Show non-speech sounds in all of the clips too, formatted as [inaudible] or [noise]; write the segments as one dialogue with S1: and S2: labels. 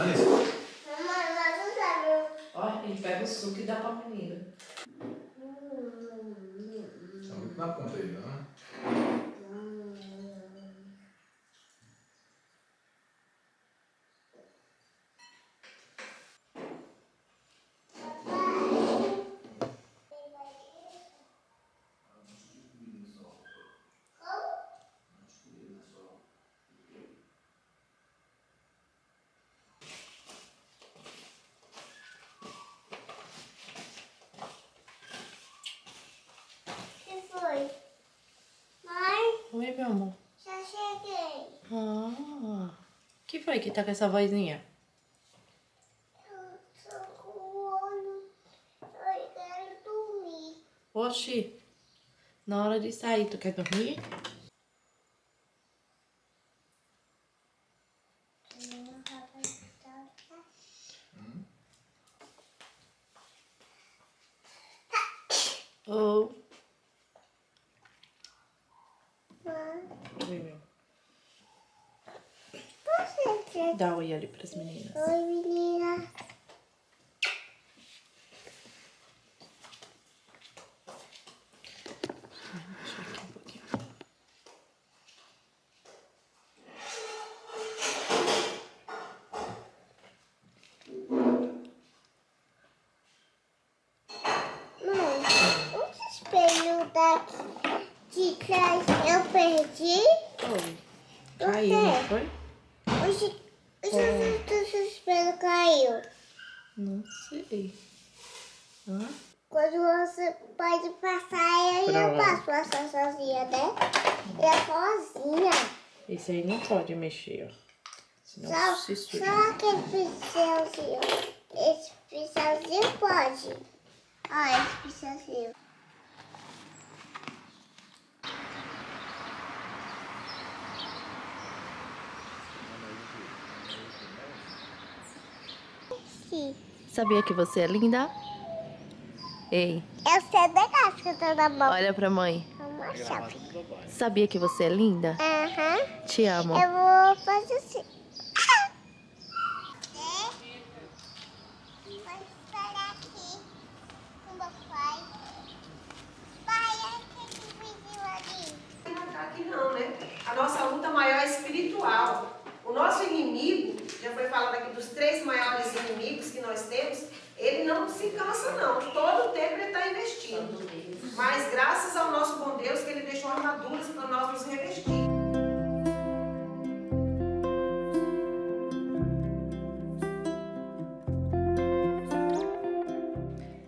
S1: Olha isso.
S2: Mamãe, nós não sabemos.
S3: Ó, a gente pega o suco e dá pra menina.
S1: Tá muito na ponta aí, não? é?
S2: O que foi? Mãe,
S3: Oi, meu amor.
S2: já cheguei.
S3: Ah, que tá com essa vozinha? Oxi, na hora de sair, tu quer dormir? Oh,
S2: Mãe,
S3: oi, meu.
S2: você quer?
S3: Dá oi ali pras meninas.
S2: Oi, menina.
S3: Deixa aqui um pouquinho.
S2: Mãe, esse espelho daqui de trás eu perdi.
S3: Oi. Caiu, não foi?
S2: Hoje, hoje esse espelho caiu.
S3: Não sei. Hã?
S2: Quando você pode passar, eu não posso passar sozinha, né? É sozinha.
S3: Esse aí não pode mexer, ó. Senão
S2: Só,
S3: se suja.
S2: só aquele pincelzinho. Esse pincelzinho pode. Olha esse pincelzinho. Sim.
S3: Sabia que você é linda? Ei,
S2: Eu sei da casa que eu tô na mão.
S3: olha pra mãe.
S2: Uma chave.
S3: Sabia que você é linda?
S2: Aham.
S3: Te amo.
S2: Eu vou fazer assim. Ah! Vou esperar aqui com meu pai. Pai, olha aquele vizinho ali.
S4: Não tá aqui não, né? A nossa luta maior é espiritual. O nosso inimigo, já foi falado aqui dos três maiores inimigos que nós temos, ele não se cansa não. Todo o tempo ele está investindo. Mas graças ao nosso bom Deus que ele deixou armaduras para nós nos revestir.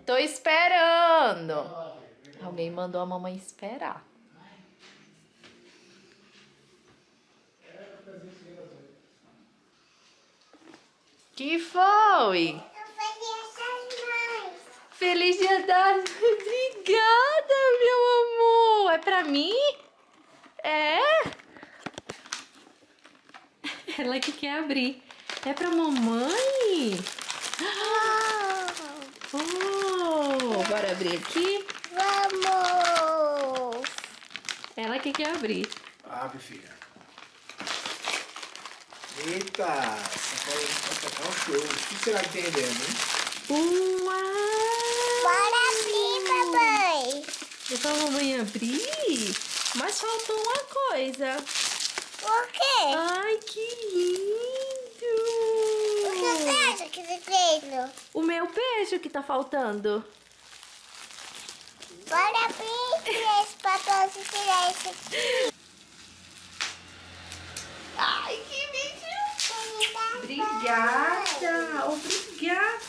S3: Tô esperando. Alguém mandou a mamãe esperar. Que foi?
S2: Eu fazia essas mães.
S3: Das... [laughs] Obrigada, meu amor. É pra mim? É? [laughs] Ela que quer abrir. É pra mamãe? Oh, bora abrir aqui?
S2: Vamos.
S3: Ela que quer abrir.
S1: Abre, filha. Eita, vai tocar um show. O que será que tem dentro, hein?
S3: Uau!
S2: Bora abrir,
S3: É pra mamãe abrir? Mas faltou uma coisa.
S2: Por quê?
S3: Ai, que lindo!
S2: O que você acha que dentro?
S3: O meu beijo que tá faltando.
S2: Bora abrir esse papel esse aqui.
S3: Ai, que!
S2: Obrigada.
S3: Obrigada! Obrigada!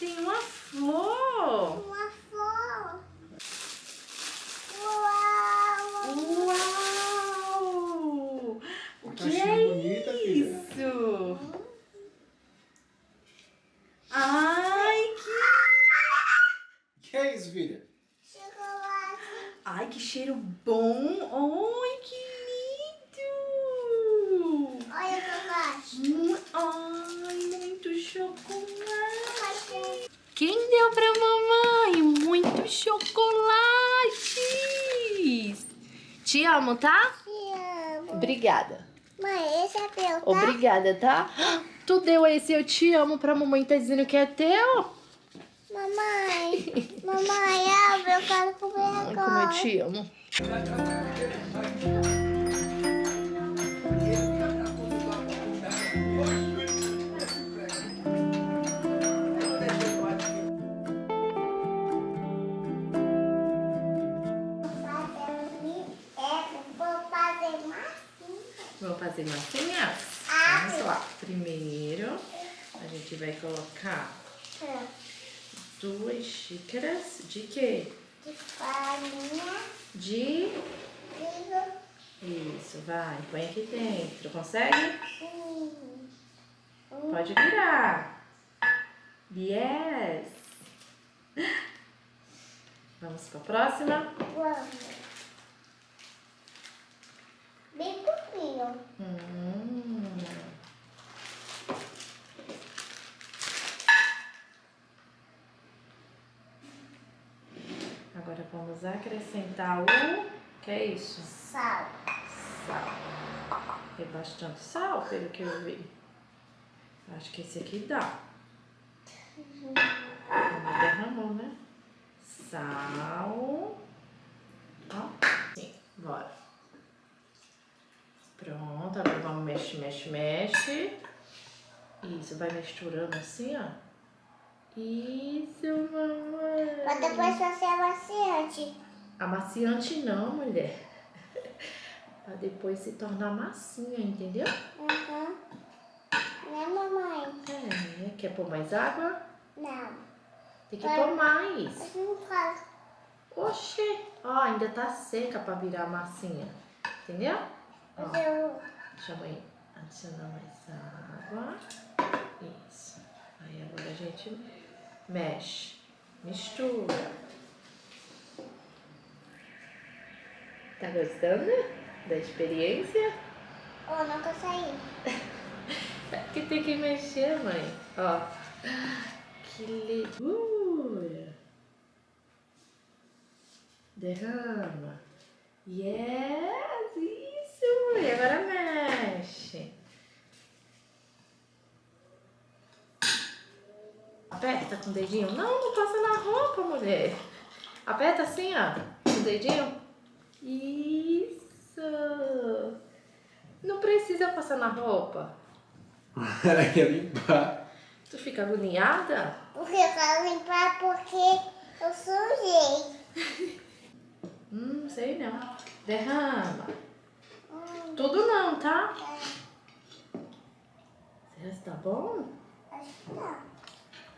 S3: Tem uma flor!
S2: Uma Ai, que... [laughs]
S3: Que é
S1: isso, filha? Chocolate.
S3: Ai, que
S1: cheiro
S3: bom.
S1: Ai, que
S3: lindo.
S2: Olha o chocolate.
S3: Hum, ai, muito chocolate. Quem deu pra mamãe? Muito chocolate. Te amo, tá?
S2: Te amo.
S3: Obrigada.
S2: Mãe, esse é teu, tá?
S3: Obrigada, tá? Tu deu esse eu te amo pra mamãe, tá dizendo que é teu?
S2: Mamãe, [laughs] mamãe, abre, eu quero comer
S3: Ai, como eu
S2: agora.
S3: te amo. Duas xícaras de quê?
S2: De farinha,
S3: De...
S2: trigo,
S3: Isso, vai. Põe aqui dentro. Consegue?
S2: hum,
S3: Pode virar. Yes. Vamos para a próxima.
S2: vamos. Bem pouquinho.
S3: Hum. Agora vamos acrescentar o que é isso?
S2: Sal.
S3: Sal. É bastante sal, pelo que eu vi. Acho que esse aqui dá. Não derramou, né? Sal. Ó, sim, bora. Pronto, agora vamos mexe, mexe, mexe. Isso, vai misturando assim, ó. Isso, mamãe.
S2: Mas depois fazer amaciante.
S3: Amaciante não, mulher. [laughs] pra depois se tornar massinha, entendeu?
S2: Uhum. Né, mamãe?
S3: É, quer pôr mais água?
S2: Não.
S3: Tem que
S2: É.
S3: pôr mais.
S2: Mas não faz.
S3: Oxê, ó, ainda tá seca pra virar massinha. Entendeu? Ó,
S2: eu...
S3: deixa eu ir adicionar mais água. Isso. Aí agora a gente mexe, mistura. Tá gostando da experiência?
S2: Oh, nunca saí.
S3: Que tem que mexer, mãe. Ó. Que lecura. Derrama. Yes, isso. E agora mexe. Aperta com o dedinho. Não, não passa na roupa, mulher. Aperta assim, ó. Com o dedinho. Isso. Não precisa passar na roupa. [laughs]
S1: Ela quer limpar.
S3: Tu fica agoniada?
S2: Porque eu quero limpar porque eu sujei. [laughs]
S3: Hum, sei não. Derrama.
S2: Hum,
S3: Tudo não, tá?
S2: é,
S3: Será que tá bom?
S2: acho que tá.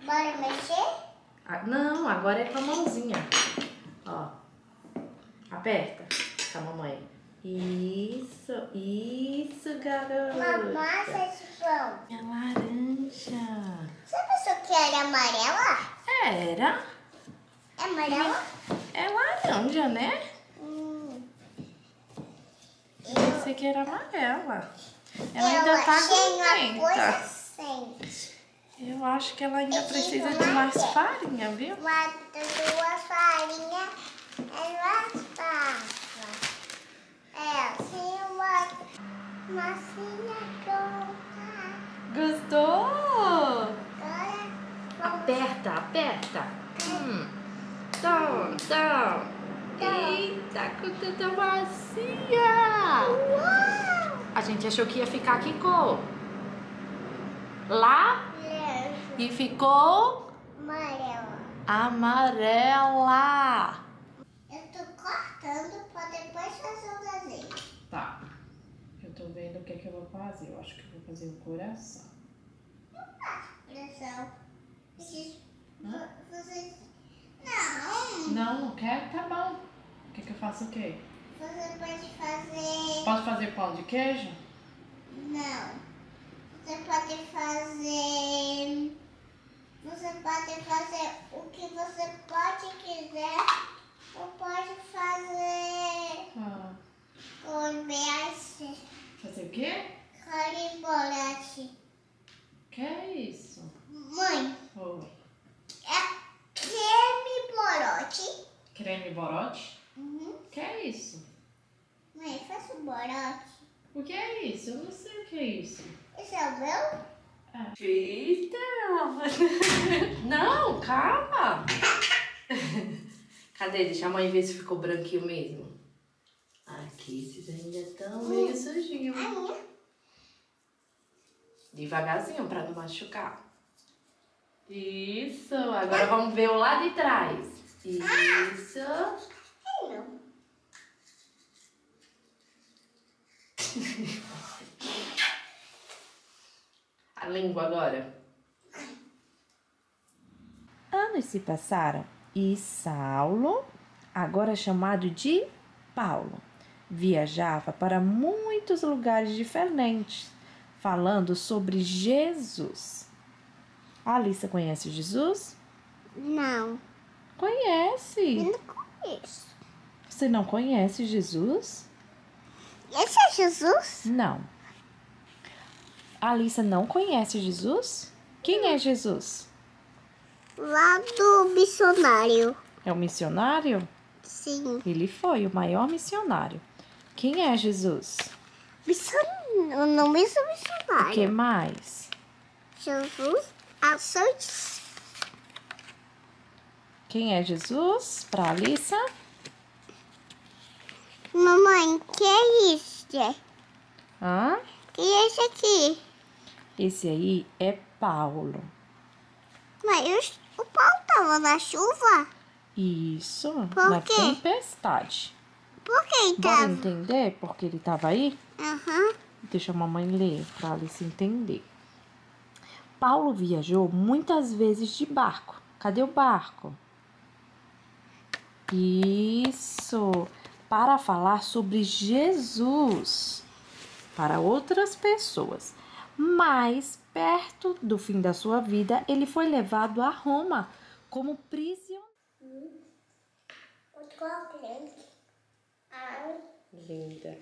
S2: Bora mexer?
S3: Ah, não, agora é com a mãozinha. Ó. Aperta com a mamãe. Isso, isso, garota.
S2: Mamassa esse pão.
S3: É laranja.
S2: Você pensou que era amarela?
S3: Era.
S2: É amarela?
S3: É laranja, né?
S2: Hum.
S3: Eu pensei que era amarela. Ela
S2: eu
S3: ainda tá
S2: achei uma coisa sem.
S3: Eu acho que ela ainda
S2: Eu
S3: precisa de mais
S2: mais
S3: farinha, viu?
S2: Uma, duas farinhas, elas passam. É assim uma massinha pronta.
S3: Gostou?
S2: Agora vamos
S3: Aperta, aperta. Hum. Tom, tom. Eita, com tanta macia.
S2: Uau!
S3: A gente achou que ia ficar que cor? Lá e ficou
S2: amarela.
S3: amarela.
S2: Eu tô cortando pra depois fazer o desenho.
S3: Tá. Eu tô vendo o que, é que eu vou fazer. Eu acho que eu vou fazer o coração.
S2: Vocês-
S3: Hã?
S2: Vocês. Não!
S3: Não, não quer? Tá bom. Quer que eu faça o quê?
S2: Você pode fazer.
S3: Posso fazer pão de queijo?
S2: Não. Você pode fazer. Você pode fazer o que você pode quiser. Ou pode fazer
S3: Ah,
S2: colete.
S3: fazer o quê?
S2: Caribolete.
S3: Que é isso?
S2: Mãe,
S3: Oi.
S2: é creme bolote.
S3: Creme borote?
S2: Uhum.
S3: Que é isso?
S2: É Mãe, faça um borote.
S3: O que é isso? Eu não sei o que é isso.
S2: Esse é o meu?
S3: Eita! Não, calma! Cadê? Deixa a mãe ver se ficou branquinho mesmo. Aqui, esses ainda estão meio sujinhos.
S2: Minha.
S3: Devagarzinho pra não machucar. Isso! Agora vamos ver o lado de trás. Isso! [laughs] A língua agora. Anos se passaram e Saulo, agora chamado de Paulo, viajava para muitos lugares diferentes, falando sobre Jesus. A Alissa conhece Jesus?
S2: Não.
S3: Conhece.
S2: Eu não conheço.
S3: Você não conhece Jesus?
S2: Esse é Jesus?
S3: Não. A Alissa não conhece Jesus? Quem é Jesus?
S2: Lá do missionário.
S3: É o missionário?
S2: Sim.
S3: Ele foi o maior missionário. Quem é Jesus?
S2: Missionário. O nome é
S3: O que
S2: missionário.
S3: mais?
S2: Jesus ações.
S3: Quem é Jesus? Para Alissa?
S2: Mamãe, que é isso?
S3: Hã?
S2: Que é esse aqui?
S3: Esse aí é Paulo.
S2: Mas o pau tava na chuva?
S3: Isso,
S2: Por
S3: na
S2: quê?
S3: tempestade.
S2: Por que
S3: Bora
S2: tava?
S3: entender por que ele estava aí?
S2: Aham.
S3: Deixa a mamãe ler para Alice entender. Paulo viajou muitas vezes de barco. Cadê o barco? Isso! Para falar sobre Jesus para outras pessoas. Mas, perto do fim da sua vida, ele foi levado a Roma como prisioneiro. Linda.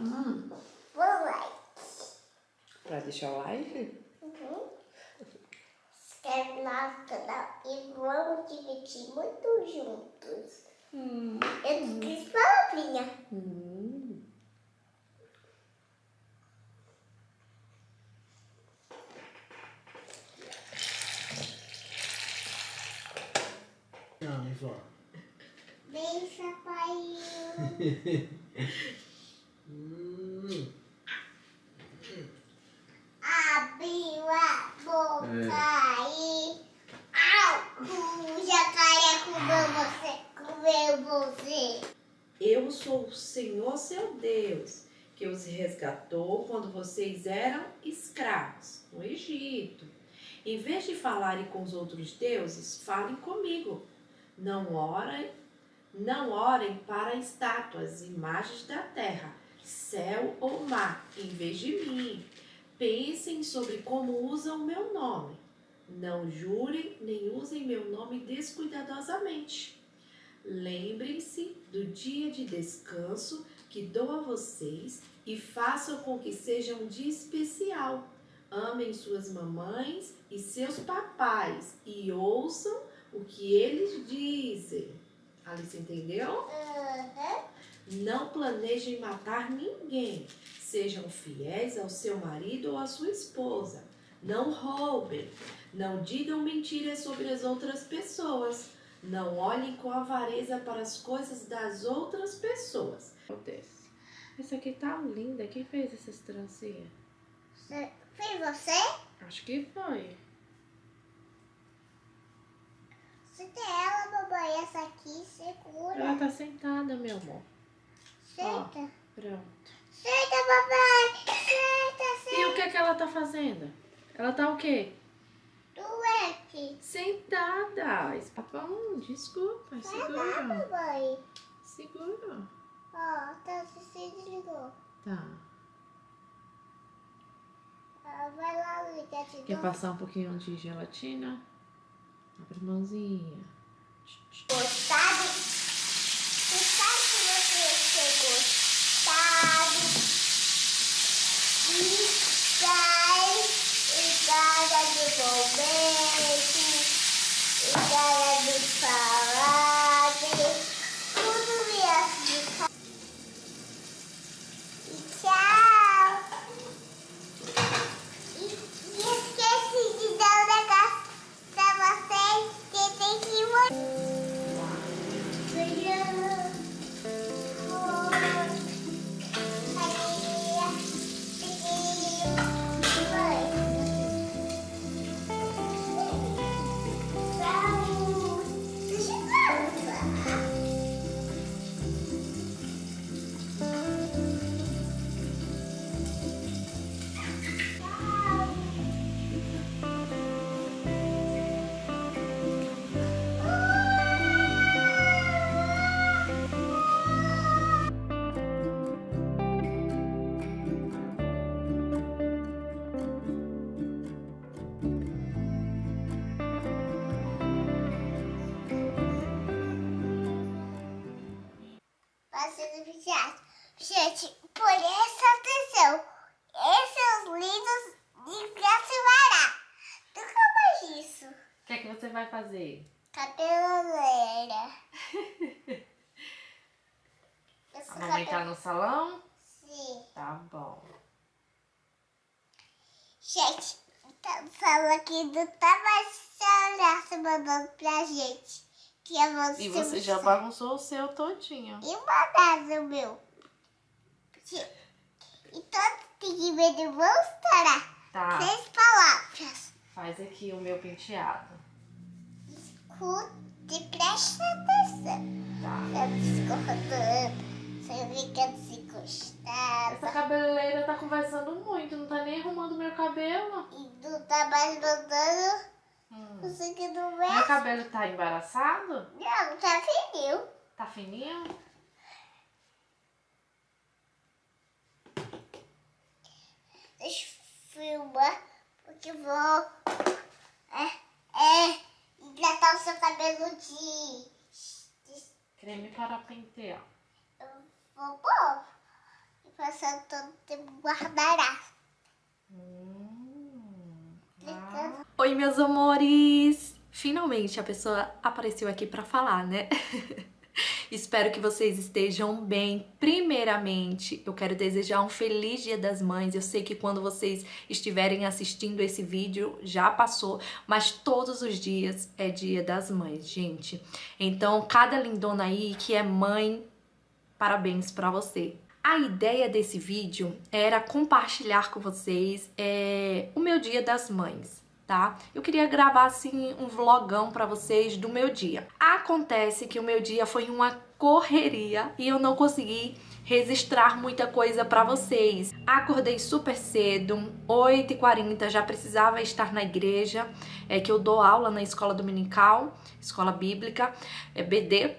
S3: Hum, para deixar o live?
S2: Uhum. Escreve lá no canal e vamos divertir muito juntos.
S3: Hum.
S2: Eu escrevi palavrinha.
S3: Hum.
S1: Não, me fala.
S2: Beijo, pai. [laughs]
S1: Hum.
S2: Abriu a boca
S1: É.
S2: e... Au! O jacaré comeu você. Comeu você.
S3: Eu sou o Senhor seu Deus, que os resgatou quando vocês eram escravos no Egito. Em vez de falarem com os outros deuses, falem comigo. Não orem, não orem para estátuas, imagens da terra, céu ou mar, em vez de mim. Pensem sobre como usam o meu nome. Não jurem nem usem meu nome descuidadosamente. Lembrem-se do dia de descanso que dou a vocês e façam com que seja um dia especial. Amem suas mamães e seus papais e ouçam o que eles dizem. Alice entendeu?
S2: Uhum.
S3: Não planejem matar ninguém. Sejam fiéis ao seu marido ou à sua esposa. Não roubem. Não digam mentiras sobre as outras pessoas. Não olhem com avareza para as coisas das outras pessoas. Essa aqui tá linda. Quem fez essas trancinhas?
S2: Foi você?
S3: Acho que foi.
S2: Tem ela, mamãe. Essa aqui, segura.
S3: Ela tá sentada, meu amor.
S2: Senta.
S3: Pronto.
S2: Senta, papai. Senta,
S3: E
S2: senta.
S3: o que que ela tá fazendo? Ela tá o quê?
S2: Doente.
S3: Sentada. Papão, desculpa.
S2: Vai lá,
S3: Segura.
S2: mamãe.
S3: Segura.
S2: Ó, tá, você desligou.
S3: Tá.
S2: Vai lá, liga de
S3: Quer passar um pouquinho de gelatina? Abre a mãozinha.
S2: Gostado? gostado que você ter gostado? Hum. Gai, Gai, Gai, Gai, Gai, Gai, Gente, por essa atenção, esses lindos de graça vará. Nunca mais isso.
S3: O que é que você vai fazer?
S2: Cabeleireira. [laughs]
S3: A mamãe tá no salão?
S2: Sim.
S3: Tá bom.
S2: Gente, tá falando aqui do Tabachalhaço mandando pra gente. Que é você.
S3: E você já bagunçou o seu todinho.
S2: E mandado o meu. E todo tem que ver mostrar.
S3: Tá,
S2: Três palavras.
S3: faz aqui o meu penteado.
S2: Escute preste atenção.
S3: Tá.
S2: Eu descortando. Você fica desencostado.
S3: Essa cabeleireira tá conversando muito, não tá nem arrumando meu cabelo.
S2: E não tá mais mandando.
S3: Hum.
S2: Você que não
S3: Meu
S2: vê.
S3: cabelo tá embaraçado?
S2: Não, tá fininho.
S3: Tá fininho?
S2: Deixa eu filmar, porque eu vou é, é, hidratar o seu cabelo de.
S3: Creme para pentear.
S2: eu vou pôr e passar todo o tempo guardará.
S3: Hum.
S2: Clicando.
S3: Oi, meus amores! Finalmente a pessoa apareceu aqui pra falar, né? [laughs] Espero que vocês estejam bem. Primeiramente, eu quero desejar um feliz Dia das Mães. Eu sei que quando vocês estiverem assistindo esse vídeo já passou, mas todos os dias é Dia das Mães, gente. Então, cada lindona aí que é mãe, parabéns pra você. A ideia desse vídeo era compartilhar com vocês é, o meu Dia das Mães, tá? Eu queria gravar assim um vlogão pra vocês do meu dia. Acontece que o meu dia foi uma correria e eu não consegui registrar muita coisa pra vocês. Acordei super cedo, 8h40, já precisava estar na igreja, é que eu dou aula na escola dominical, escola bíblica, é BD.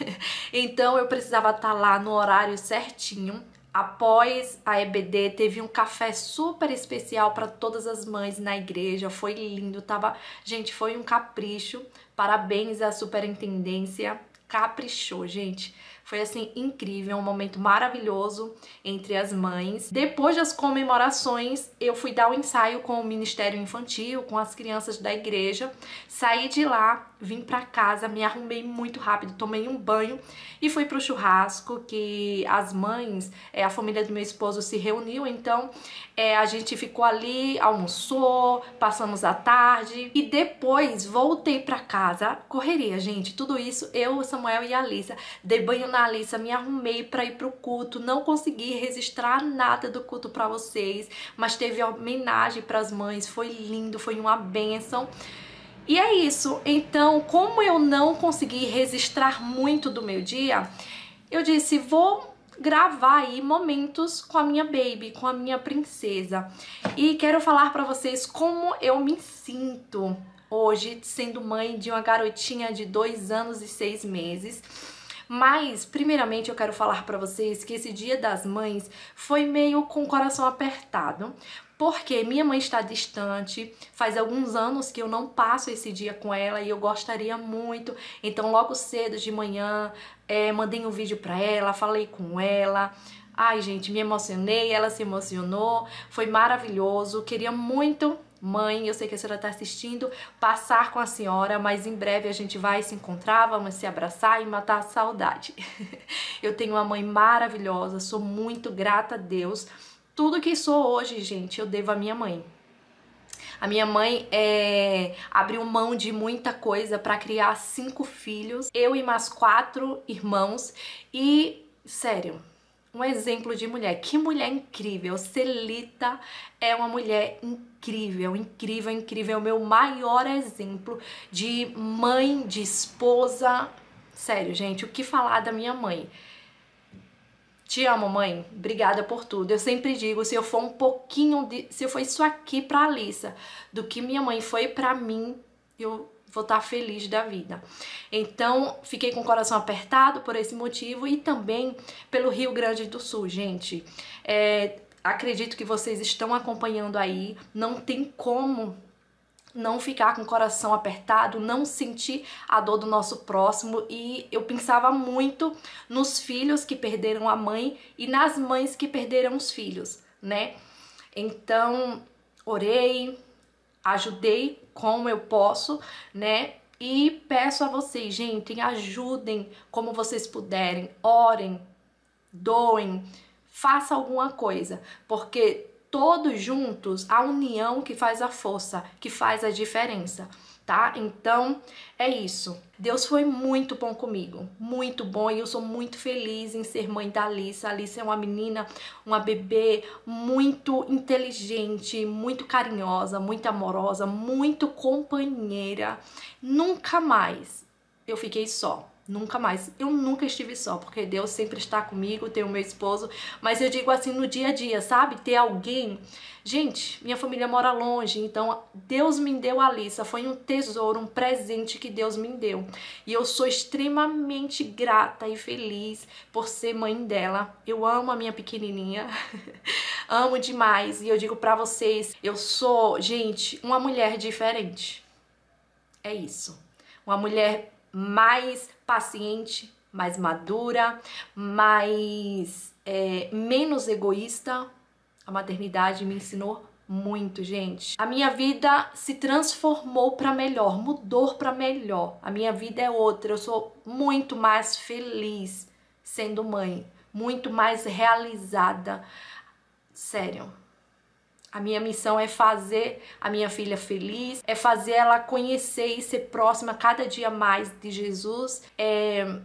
S3: [laughs] então eu precisava estar lá no horário certinho. Após a EBD, teve um café super especial para todas as mães na igreja. Foi lindo, tava, gente, foi um capricho. Parabéns à superintendência. Caprichou, gente. Foi assim incrível, um momento maravilhoso entre as mães. Depois das comemorações, eu fui dar o um ensaio com o Ministério Infantil, com as crianças da igreja. Saí de lá, vim para casa, me arrumei muito rápido, tomei um banho e fui pro churrasco que as mães, é, a família do meu esposo se reuniu, então é, a gente ficou ali, almoçou, passamos a tarde e depois voltei para casa, correria, gente, tudo isso eu, Samuel e a Alissa, dei banho na Alissa, me arrumei para ir pro culto, não consegui registrar nada do culto para vocês, mas teve homenagem para as mães, foi lindo, foi uma bênção. E é isso. Então, como eu não consegui registrar muito do meu dia, eu disse: vou gravar aí momentos com a minha baby, com a minha princesa. E quero falar para vocês como eu me sinto hoje sendo mãe de uma garotinha de dois anos e seis meses. Mas, primeiramente, eu quero falar para vocês que esse Dia das Mães foi meio com o coração apertado, porque minha mãe está distante, faz alguns anos que eu não passo esse dia com ela e eu gostaria muito. Então, logo cedo de manhã, é, mandei um vídeo para ela, falei com ela. Ai, gente, me emocionei, ela se emocionou, foi maravilhoso. Queria muito mãe, eu sei que a senhora está assistindo, passar com a senhora, mas em breve a gente vai se encontrar, vamos se abraçar e matar a saudade. [laughs] eu tenho uma mãe maravilhosa, sou muito grata a Deus. Tudo que sou hoje, gente, eu devo à minha mãe. A minha mãe é, abriu mão de muita coisa para criar cinco filhos, eu e mais quatro irmãos. E, sério, um exemplo de mulher. Que mulher incrível! Celita é uma mulher incrível, incrível, incrível. É o meu maior exemplo de mãe, de esposa. Sério, gente, o que falar da minha mãe? Te amo, mãe. Obrigada por tudo. Eu sempre digo, se eu for um pouquinho de, se eu for isso aqui para Alissa, do que minha mãe foi para mim, eu vou estar tá feliz da vida. Então, fiquei com o coração apertado por esse motivo e também pelo Rio Grande do Sul, gente. É, acredito que vocês estão acompanhando aí. Não tem como não ficar com o coração apertado, não sentir a dor do nosso próximo. E eu pensava muito nos filhos que perderam a mãe e nas mães que perderam os filhos, né? Então, orei, ajudei como eu posso, né? E peço a vocês, gente, ajudem como vocês puderem, orem, doem, faça alguma coisa, porque todos juntos, a união que faz a força, que faz a diferença, tá? Então, é isso. Deus foi muito bom comigo, muito bom, e eu sou muito feliz em ser mãe da Alice. A Alice é uma menina, uma bebê muito inteligente, muito carinhosa, muito amorosa, muito companheira. Nunca mais eu fiquei só. Nunca mais. Eu nunca estive só, porque Deus sempre está comigo, tenho meu esposo, mas eu digo assim no dia a dia, sabe? Ter alguém. Gente, minha família mora longe, então Deus me deu a Alissa, foi um tesouro, um presente que Deus me deu. E eu sou extremamente grata e feliz por ser mãe dela. Eu amo a minha pequenininha. [laughs] amo demais e eu digo para vocês, eu sou, gente, uma mulher diferente. É isso. Uma mulher mais paciente, mais madura, mais é, menos egoísta. A maternidade me ensinou muito, gente. A minha vida se transformou para melhor, mudou para melhor. A minha vida é outra. Eu sou muito mais feliz sendo mãe, muito mais realizada. Sério. A minha missão é fazer a minha filha feliz, é fazer ela conhecer e ser próxima cada dia mais de Jesus, é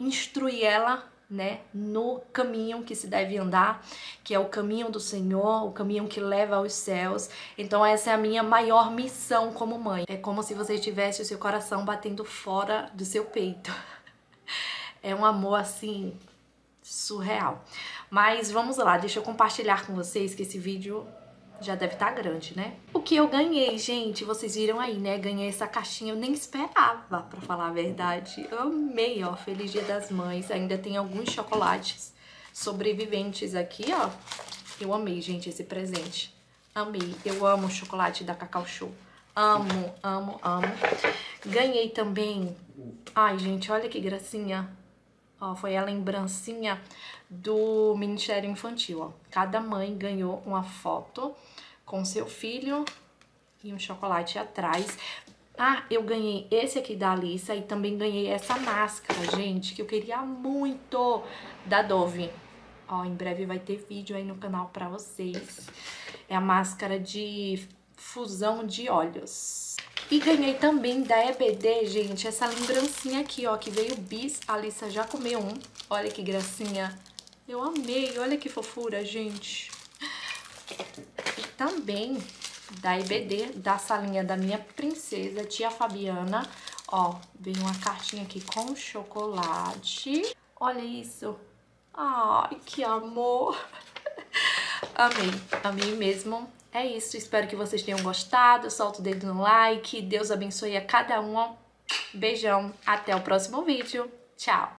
S3: instruir ela né, no caminho que se deve andar, que é o caminho do Senhor, o caminho que leva aos céus. Então essa é a minha maior missão como mãe. É como se você tivesse o seu coração batendo fora do seu peito. [laughs] É um amor assim surreal. Mas vamos lá, deixa eu compartilhar com vocês que esse vídeo já deve estar tá grande, né? O que eu ganhei, gente, vocês viram aí, né? Ganhei essa caixinha, eu nem esperava, pra falar a verdade. Amei, ó, Feliz Dia das Mães. Ainda tem alguns chocolates sobreviventes aqui, ó. Eu amei, gente, esse presente. Amei. Eu amo chocolate da Cacau Show. Amo, amo, amo. Ganhei também... Ai, gente, olha que gracinha. Ó, foi a lembrancinha do Ministério Infantil, ó. Cada mãe ganhou uma foto com seu filho e um chocolate atrás. Ah, eu ganhei esse aqui da Alissa e também ganhei essa máscara, gente, que eu queria muito, da Dove. Ó, em breve vai ter vídeo aí no canal pra vocês. É a máscara de fusão de olhos. E ganhei também da EBD, gente, essa lembrancinha aqui, ó, que veio bis. A Alissa já comeu um. Olha que gracinha. Eu amei, olha que fofura, gente. E também da EBD, da salinha da minha princesa, tia Fabiana. Ó, veio uma cartinha aqui com chocolate. Olha isso. Ai, que amor. [laughs] amei, amei mesmo. É isso, espero que vocês tenham gostado. Solta o dedo no like. Deus abençoe a cada uma. Beijão, até o próximo vídeo. Tchau!